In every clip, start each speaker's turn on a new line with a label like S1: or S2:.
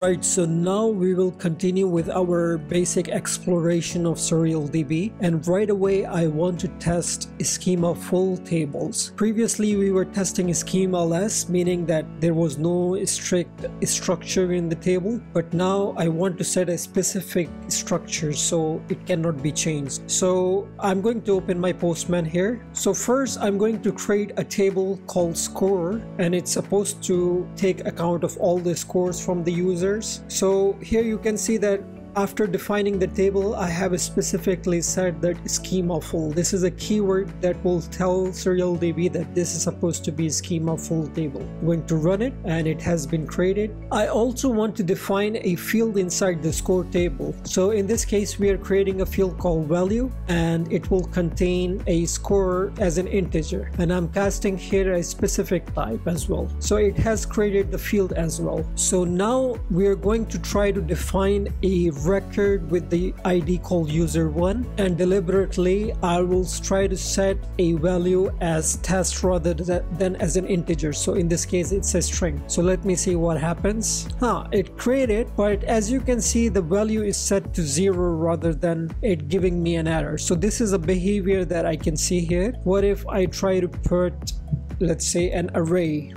S1: Right, so now we will continue with our basic exploration of SurrealDB and right away I want to test schema full tables. Previously we were testing schema less meaning that there was no strict structure in the table but now I want to set a specific structure so it cannot be changed. So I'm going to open my postman here. So first I'm going to create a table called score and it's supposed to take account of all the scores from the user users. So here you can see that after defining the table, I have specifically said that schema full. This is a keyword that will tell SurrealDB that this is supposed to be schema full table. I'm going to run it and it has been created. I also want to define a field inside the score table. So in this case, we are creating a field called value and it will contain a score as an integer. And I'm casting here a specific type as well. So it has created the field as well. So now we are going to try to define a record with the ID called user1 and deliberately I will try to set a value as test rather than as an integer. So in this case it's a string. So let me see what happens. Huh, it created but as you can see the value is set to zero rather than it giving me an error. So this is a behavior that I can see here. What if I try to put let's say an array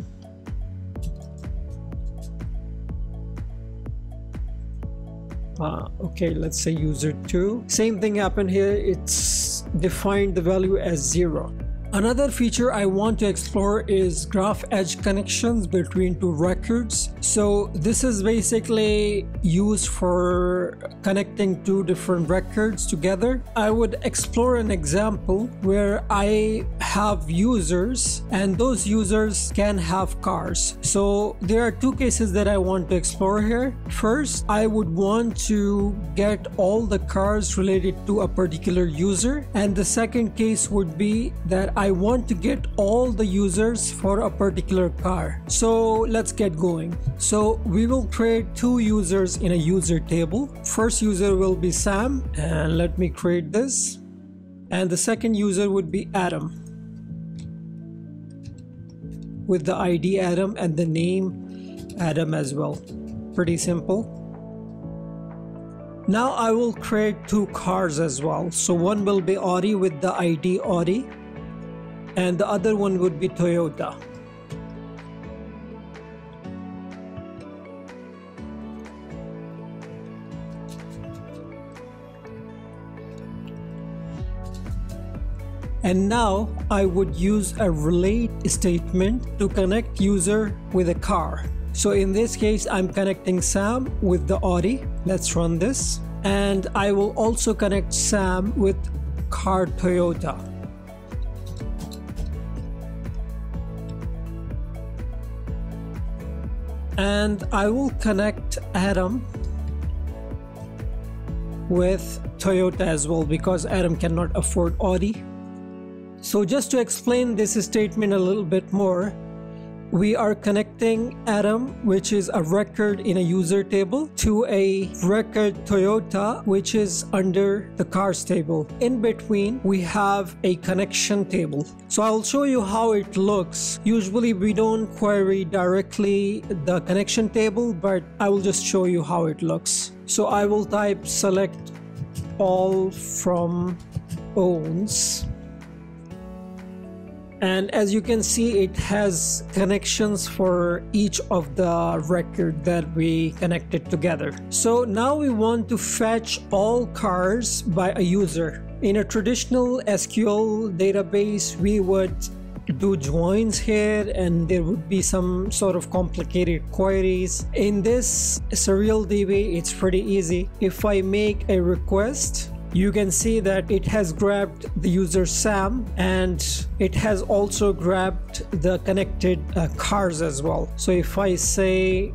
S1: uh, okay let's say user 2 same thing happened here. It's defined the value as 0 Another feature I want to explore is graph edge connections between two records. So this is basically used for connecting two different records together. I would explore an example where I have users and those users can have cars. So there are two cases that I want to explore here. First, I would want to get all the cars related to a particular user. And the second case would be that I want to get all the users for a particular car. So let's get going. So we will create two users in a user table. First user will be Sam and let me create this. And the second user would be Adam with the ID Adam and the name Adam as well. Pretty simple. Now I will create two cars as well. So one will be Audi with the ID Audi and the other one would be Toyota. And now I would use a relate statement to connect user with a car. So in this case, I'm connecting Sam with the Audi. Let's run this. And I will also connect Sam with car Toyota. And I will connect Adam with Toyota as well because Adam cannot afford Audi. So just to explain this statement a little bit more, we are connecting Adam, which is a record in a user table, to a record Toyota, which is under the cars table. In between, we have a connection table. So I'll show you how it looks. Usually we don't query directly the connection table, but I will just show you how it looks. So I will type select all from owns and as you can see it has connections for each of the record that we connected together. So now we want to fetch all cars by a user. In a traditional SQL database we would do joins here and there would be some sort of complicated queries. In this SurrealDB it's pretty easy. If I make a request you can see that it has grabbed the user Sam and it has also grabbed the connected uh, cars as well. So if I say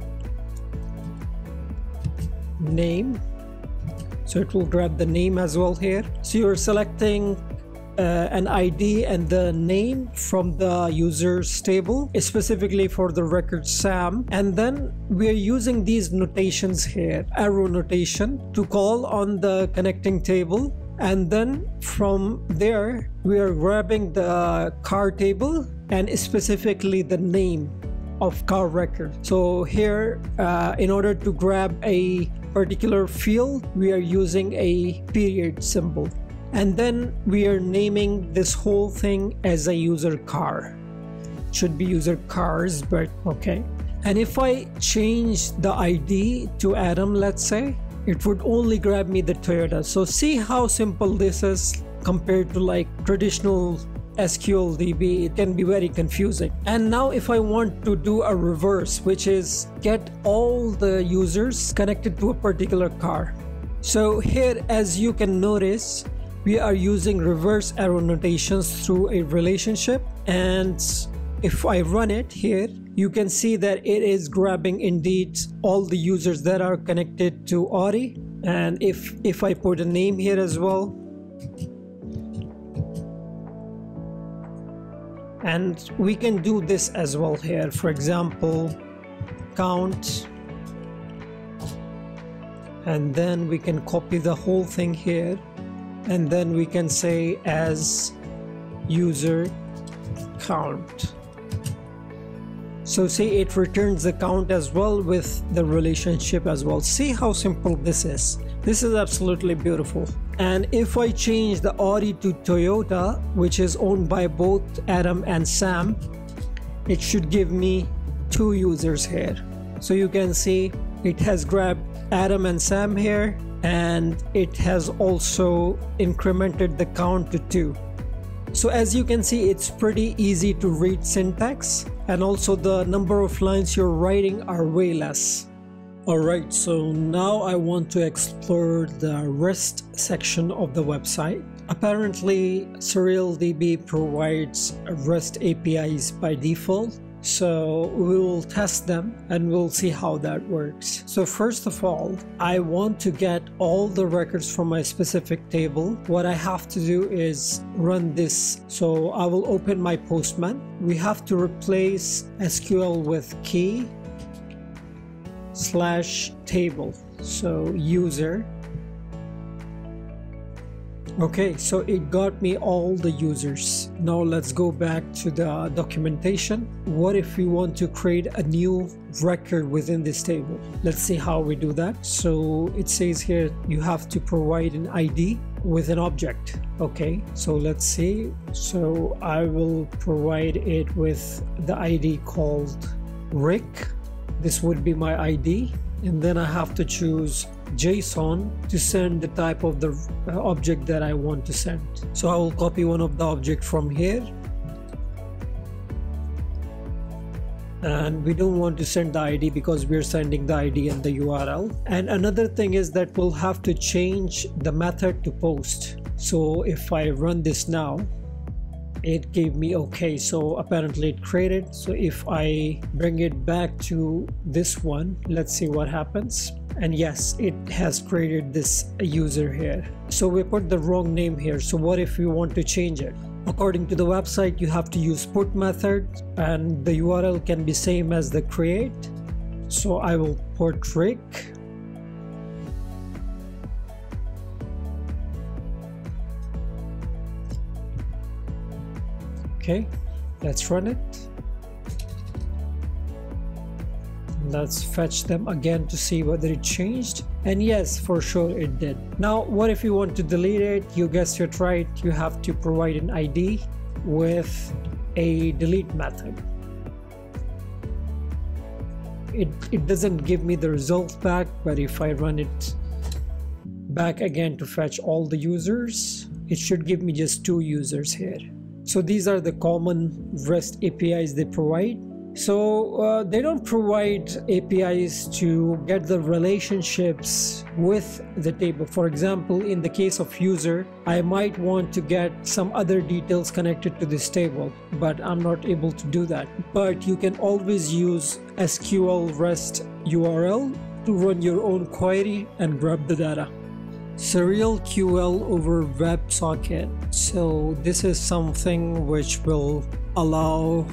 S1: name, so it will grab the name as well here. So you're selecting uh, an ID and the name from the user's table, specifically for the record SAM. And then we're using these notations here, arrow notation, to call on the connecting table. And then from there, we are grabbing the car table and specifically the name of car record. So here, uh, in order to grab a particular field, we are using a period symbol. And then we are naming this whole thing as a user car. Should be user cars, but okay. And if I change the ID to Adam, let's say, it would only grab me the Toyota. So see how simple this is compared to like traditional SQL DB, it can be very confusing. And now if I want to do a reverse, which is get all the users connected to a particular car. So here, as you can notice, we are using reverse arrow notations through a relationship. And if I run it here, you can see that it is grabbing indeed all the users that are connected to Audi. And if, if I put a name here as well, and we can do this as well here for example count and then we can copy the whole thing here and then we can say as user count. So see it returns the count as well with the relationship as well. See how simple this is. This is absolutely beautiful. And if I change the Audi to Toyota, which is owned by both Adam and Sam, it should give me two users here. So you can see it has grabbed Adam and Sam here and it has also incremented the count to two. So as you can see, it's pretty easy to read syntax and also the number of lines you're writing are way less. Alright, so now I want to explore the REST section of the website. Apparently, SurrealDB provides REST APIs by default, so we will test them and we'll see how that works. So first of all, I want to get all the records from my specific table. What I have to do is run this. So I will open my Postman. We have to replace SQL with key slash table so user okay so it got me all the users. Now let's go back to the documentation. What if we want to create a new record within this table? Let's see how we do that. So it says here you have to provide an id with an object. Okay so let's see. So i will provide it with the id called rick. This would be my ID and then I have to choose JSON to send the type of the uh, object that I want to send. So I will copy one of the object from here and we don't want to send the ID because we're sending the ID and the URL. And another thing is that we'll have to change the method to post. So if I run this now, it gave me okay. So apparently it created. So if I bring it back to this one let's see what happens. And yes it has created this user here. So we put the wrong name here. So what if we want to change it? According to the website you have to use put method and the URL can be same as the create. So I will put Rick okay let's run it. Let's fetch them again to see whether it changed. And yes for sure it did. Now what if you want to delete it? You guessed it right. You have to provide an id with a delete method. It, it doesn't give me the result back but if I run it back again to fetch all the users it should give me just two users here so these are the common REST APIs they provide. So uh, they don't provide APIs to get the relationships with the table. For example, in the case of user, I might want to get some other details connected to this table, but I'm not able to do that. But you can always use SQL REST URL to run your own query and grab the data. SurrealQL over WebSocket. So this is something which will allow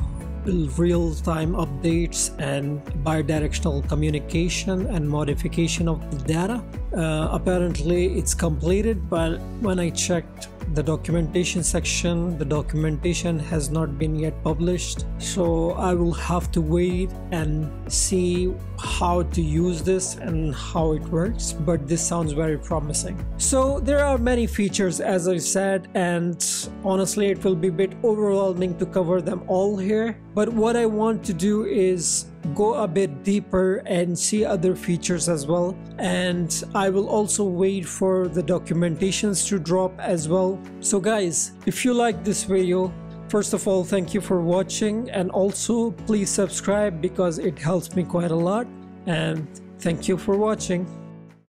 S1: real-time updates and bidirectional communication and modification of the data. Uh, apparently it's completed, but when I checked the documentation section the documentation has not been yet published. So I will have to wait and see how to use this and how it works but this sounds very promising. So there are many features as I said and honestly it will be a bit overwhelming to cover them all here. But what I want to do is go a bit deeper and see other features as well. And I will also wait for the documentations to drop as well. So guys if you like this video first of all thank you for watching. And also please subscribe because it helps me quite a lot. And thank you for watching